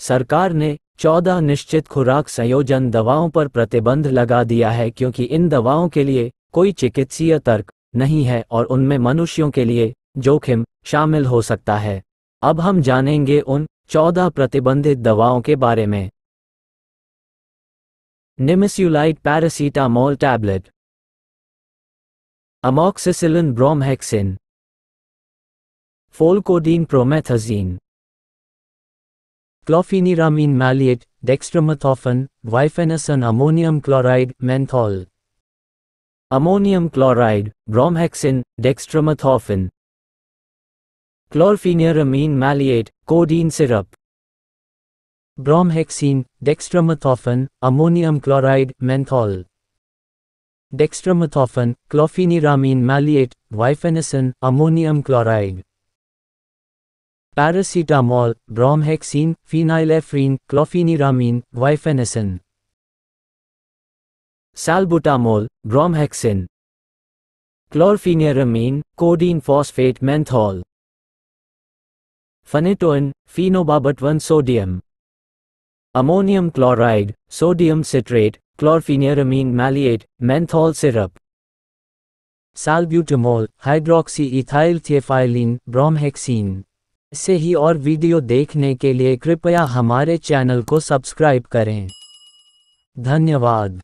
सरकार ने 14 निश्चित खुराक संयोजन दवाओं पर प्रतिबंध लगा दिया है क्योंकि इन दवाओं के लिए कोई चिकित्सीय तर्क नहीं है और उनमें मनुष्यों के लिए जोखिम शामिल हो सकता है। अब हम जानेंगे उन 14 प्रतिबंधित दवाओं के बारे में। Nimesulide paracetamol tablet. Amoxicillin bromhexine. Pholcodine promethazine. Clofeniramine maleate, dextromethorphan, guaifenesin ammonium chloride, menthol. ammonium chloride, bromhexine, dextromethorphan, chlorpheniramine maleate, codeine syrup, bromhexine, dextromethorphan, ammonium chloride, menthol. Dextromethorphan, chlorpheniramine maleate, guaifenesin, ammonium chloride. Paracetamol, bromhexine, phenylephrine, chlorpheniramine, guaifenesin. salbutamol, bromhexine, chlorpheniramine, codeine phosphate menthol, phenytoin, phenobarbital sodium, ammonium chloride, sodium citrate, chlorpheniramine maleate, menthol syrup. salbutamol, hydroxyethyl theophylline, bromhexine. ऐसे ही और video देखने के लिए कृपया हमारे channel को subscribe करें। धन्यवाद।